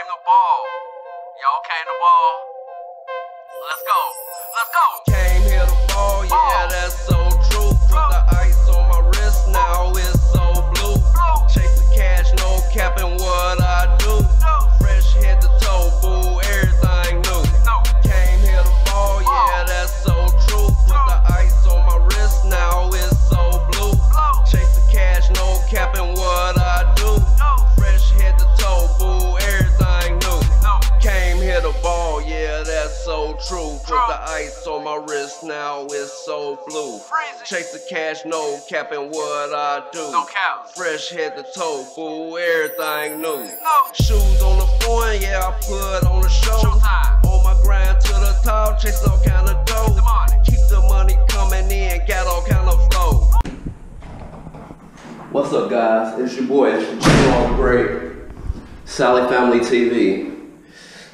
came to ball. Y'all came to ball. Let's go. Let's go. Came here to ball, yeah, that's so Ice on my wrist, now it's so blue. Freezy. Chase the cash, no capping what I do. No cap. Fresh head to toe, boo, everything new. No. Shoes on the phone, yeah, I put on the show. Showtime. On my grind to the top, chase all kind of dough. Keep the money coming in, got all kind of flow. What's up, guys? It's your boy, it's Joe Great, Sally Family TV.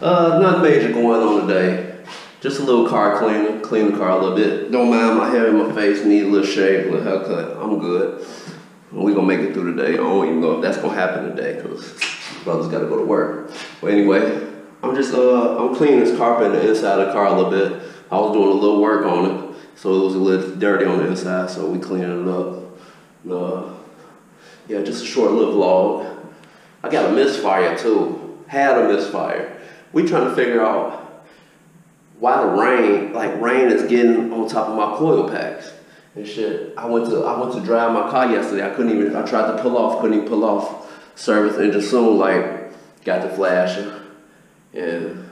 Uh, nothing major going on today. Just a little car cleaner, clean the car a little bit. Don't mind my hair in my face, need a little shave, a little haircut. I'm good. And we gonna make it through today. I don't even know if that's gonna happen today, cause brothers gotta go to work. But anyway, I'm just uh, I'm cleaning this carpet the inside of the car a little bit. I was doing a little work on it, so it was a little dirty on the inside, so we cleaning it up. And, uh, yeah, just a short little vlog. I got a misfire too. Had a misfire. We trying to figure out why the rain, like rain is getting on top of my coil packs and shit. I went to I went to drive my car yesterday. I couldn't even I tried to pull off, couldn't even pull off service just soon like got the flashing and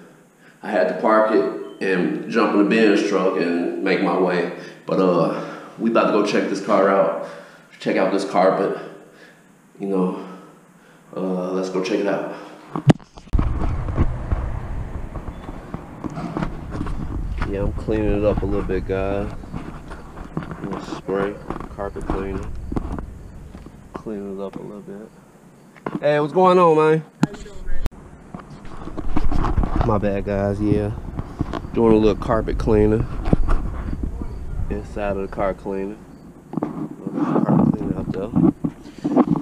I had to park it and jump in the Benz truck and make my way. But uh we about to go check this car out. Check out this carpet. You know, uh, let's go check it out. Yeah, I'm cleaning it up a little bit, guys. A spray, carpet cleaner. Cleaning it up a little bit. Hey, what's going on, man? My bad, guys. Yeah, doing a little carpet cleaner inside of the car cleaner.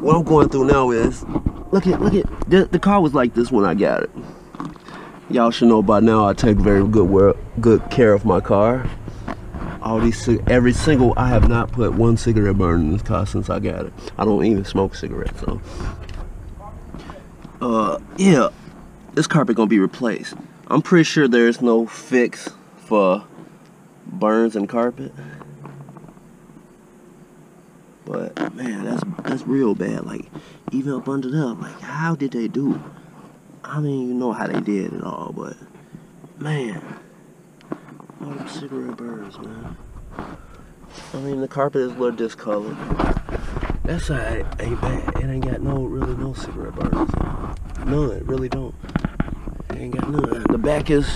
What I'm going through now is, look at, look at, the, the car was like this when I got it. Y'all should know by now I take very good wor- good care of my car. All these, every single, I have not put one cigarette burn in this car since I got it. I don't even smoke cigarettes, so. Uh, yeah, this carpet gonna be replaced. I'm pretty sure there's no fix for burns in carpet. But man, that's that's real bad. Like even up under there, like how did they do? I mean, you know how they did it all, but man, all them cigarette burns, man. I mean, the carpet is a little discolored. That side ain't bad. It ain't got no really no cigarette burns. None, really don't. It ain't got none. The back is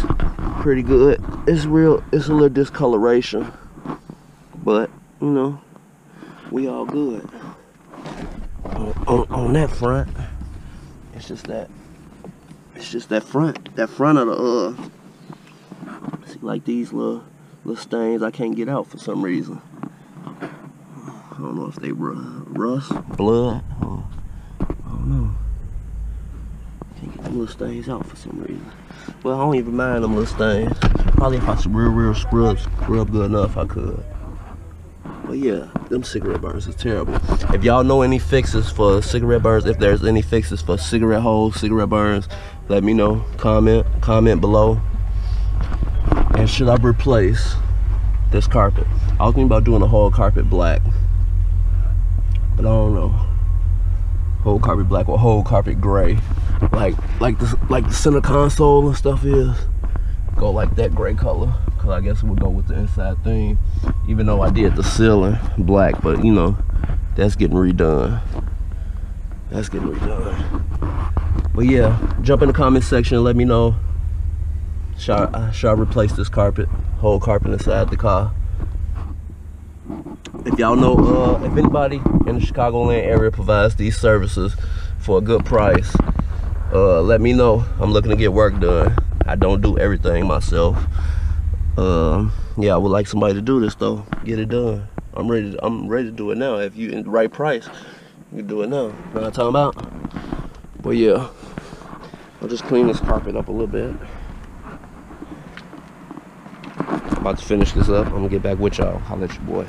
pretty good. It's real. It's a little discoloration, but you know, we all good. On, on, on that front, it's just that. It's just that front. That front of the uh. See, like these little little stains I can't get out for some reason. I don't know if they ru- rust, blood. Or, I don't know. Can't get them little stains out for some reason. Well, I don't even mind them little stains. Probably if I s- real, real scrub good enough, I could. But yeah, them cigarette burns is terrible. If y'all know any fixes for cigarette burns, if there's any fixes for cigarette holes, cigarette burns, let me know. Comment, comment below. And should I replace this carpet? I was thinking about doing the whole carpet black. But I don't know. Whole carpet black or whole carpet gray. Like like the like the center console and stuff is. Go like that gray color. I guess we'll go with the inside theme. Even though I did the ceiling black, but you know, that's getting redone. That's getting redone. But yeah, jump in the comment section and let me know. Should I, should I replace this carpet? Whole carpet inside the car. If y'all know, uh, if anybody in the Chicagoland area provides these services for a good price, uh, let me know. I'm looking to get work done. I don't do everything myself. Um, yeah, I would like somebody to do this though. Get it done. I'm ready. To, I'm ready to do it now. If you in the right price, you can do it now. Know what I'm talking about? But yeah. I'll just clean this carpet up a little bit. I'm about to finish this up. I'm gonna get back with y'all. I'll let you boy.